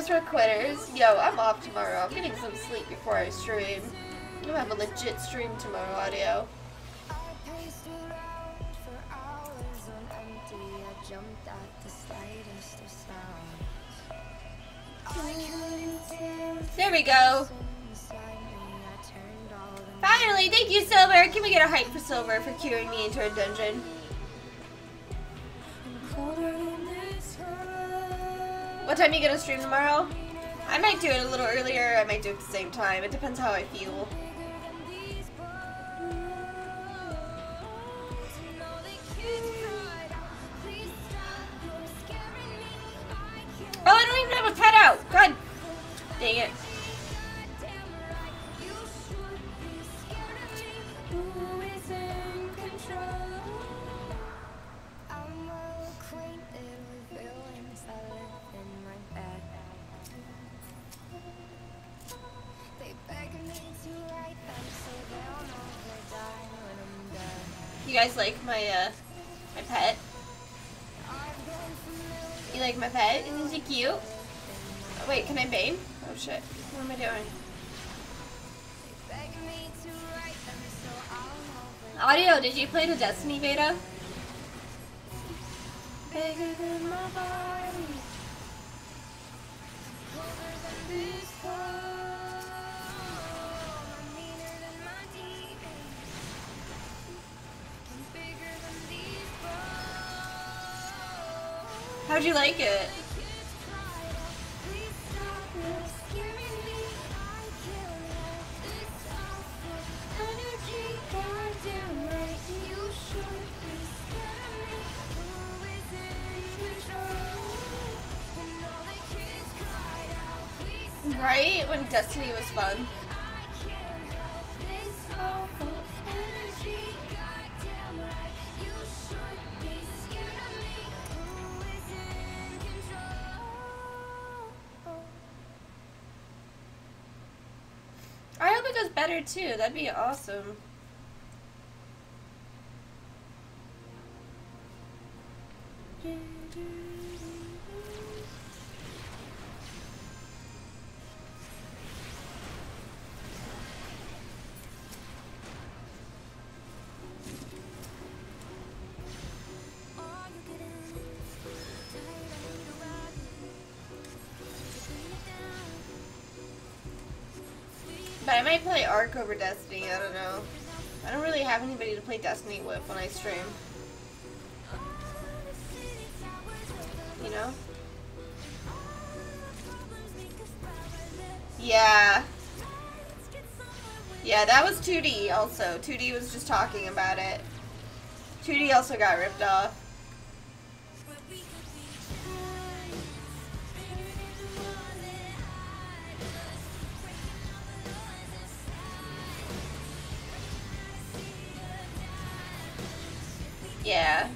Because we're quitters. Yo, I'm off tomorrow. I'm getting some sleep before I stream. I'm gonna have a legit stream tomorrow, audio. There we go. Finally, thank you, Silver. Can we get a hype for Silver for curing me into a dungeon? What time you gonna stream tomorrow? I might do it a little earlier, I might do it at the same time. It depends how I feel. You guys like my uh my pet? You like my pet? Isn't he cute? Oh, wait, can I bane? Oh shit. What am I doing? Audio, did you play the Destiny beta? How'd you like it? Right? When Destiny was fun. Too. That'd be awesome. I might play Ark over Destiny, I don't know. I don't really have anybody to play Destiny with when I stream. You know? Yeah. Yeah, that was 2D also. 2D was just talking about it. 2D also got ripped off. Yeah.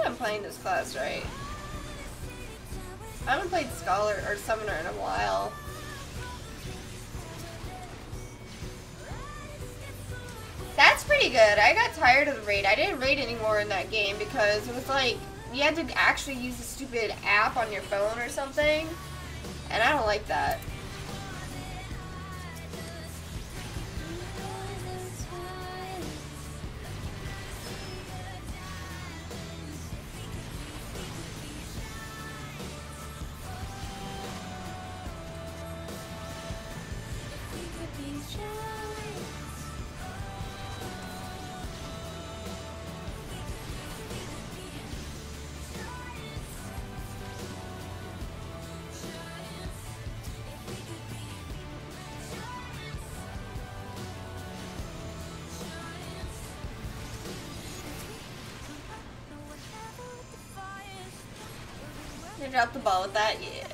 Hope I'm playing this class right. I haven't played Scholar or Summoner in a while. That's pretty good. I got tired of the raid. I didn't raid anymore in that game because it was like you had to actually use a stupid app on your phone or something. And I don't like that. Dropped the ball with that? Yeah.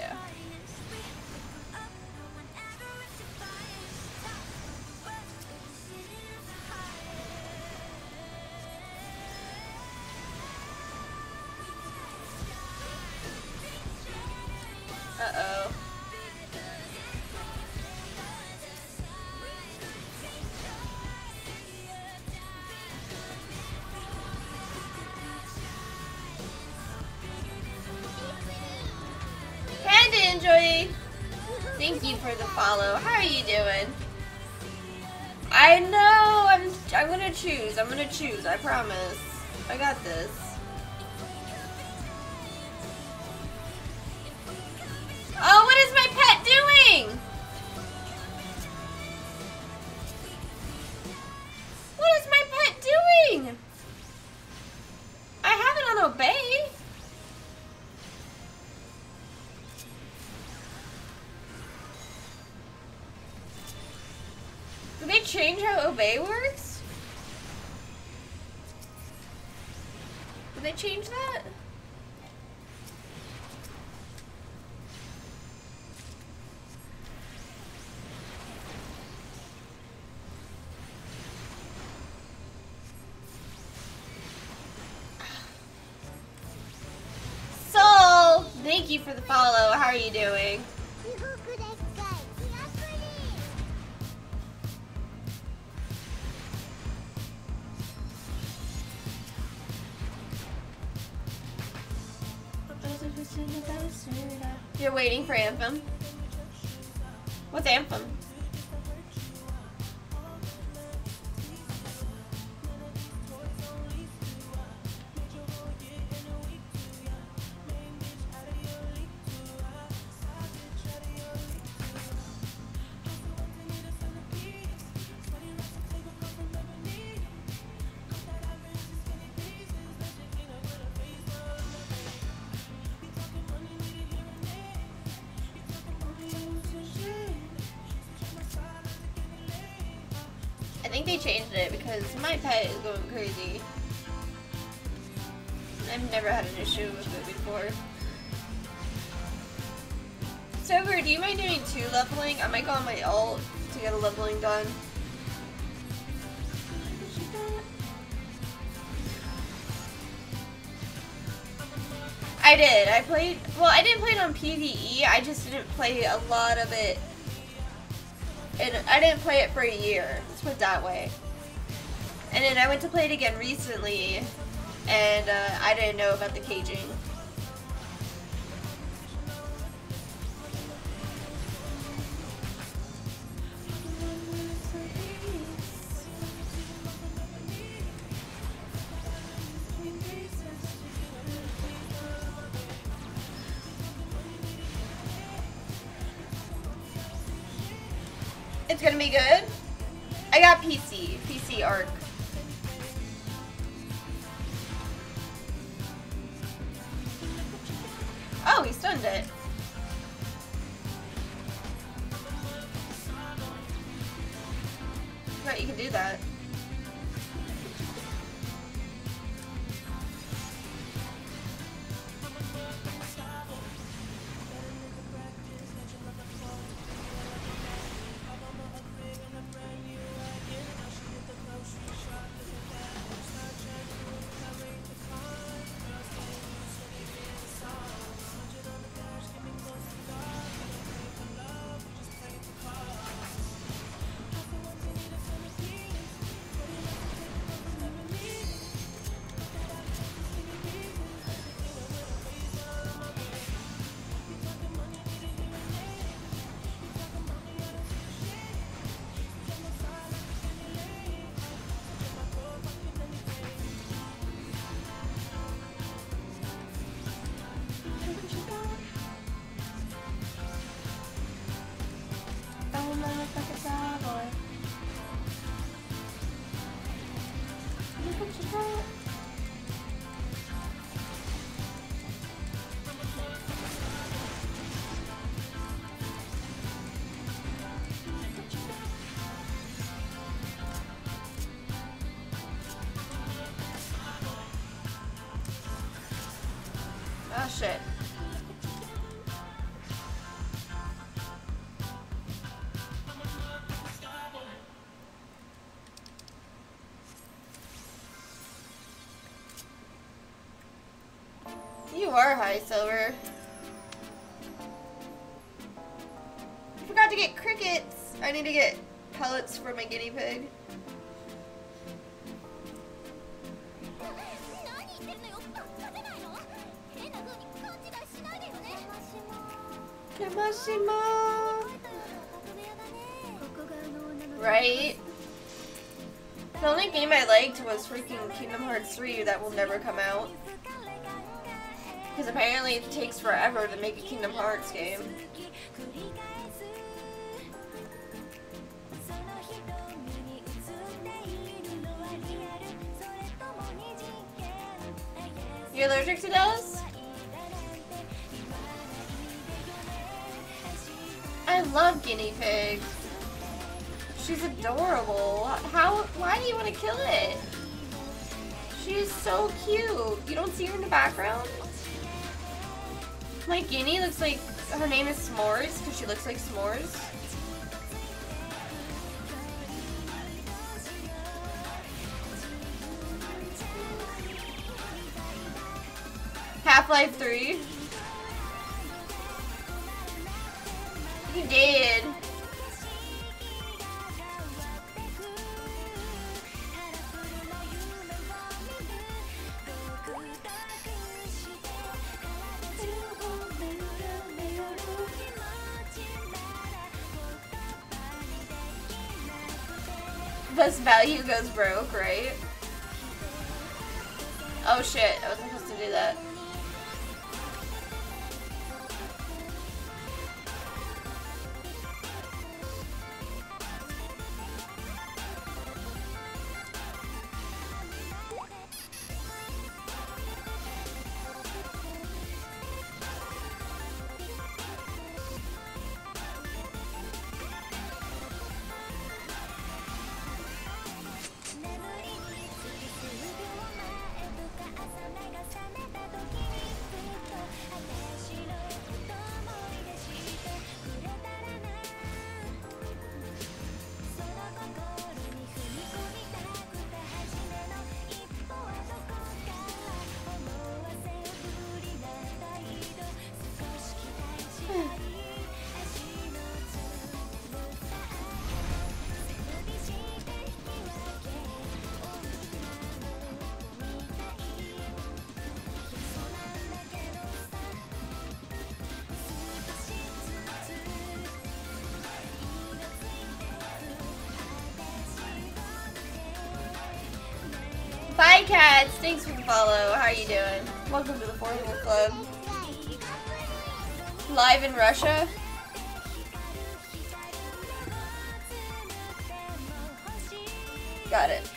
Follow. How are you doing? I know. I'm. I'm gonna choose. I'm gonna choose. I promise. I got this. How works? Did they change that? You're waiting for Anthem. What's Anthem? Think they changed it because my pet is going crazy. I've never had an issue with it before. Sober, do you mind doing two leveling? I might go on my ult to get a leveling done. I did. I played. Well, I didn't play it on PVE. I just didn't play a lot of it. And I didn't play it for a year. Let's put it that way. And then I went to play it again recently, and uh, I didn't know about the caging. It's gonna be good. I got PC, PC Ark. Oh, he stunned it. Right, you can do that. Oh shit. Kamashima! Right? The only game I liked was freaking Kingdom Hearts 3 that will never come out. Because apparently it takes forever to make a Kingdom Hearts game. You're allergic to those? I love guinea pigs. She's adorable. How? Why do you want to kill it? She's so cute. You don't see her in the background? My guinea looks like her name is S'mores because she looks like s'mores. Half-Life 3. Did. Best value goes broke, right? Oh shit, I wasn't supposed to do that. Cats. Thanks for the follow. How are you doing? Welcome to the Four Little Club. Live in Russia. Got it.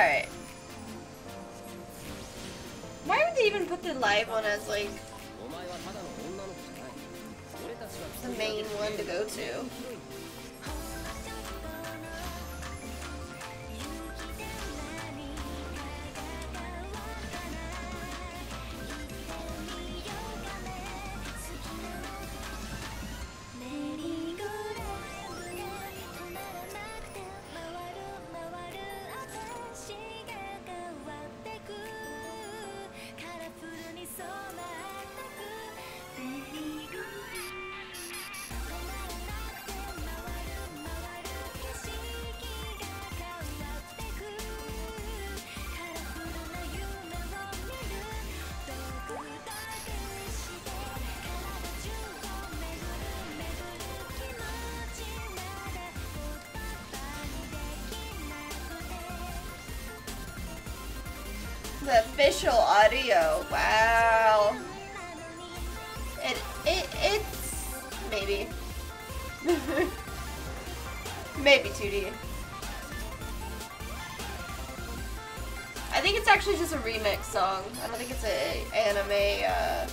Alright. Why would they even put the live one as, like, the main one to go to? The official audio. Wow. It it it's maybe. maybe 2D. I think it's actually just a remix song. I don't think it's a anime uh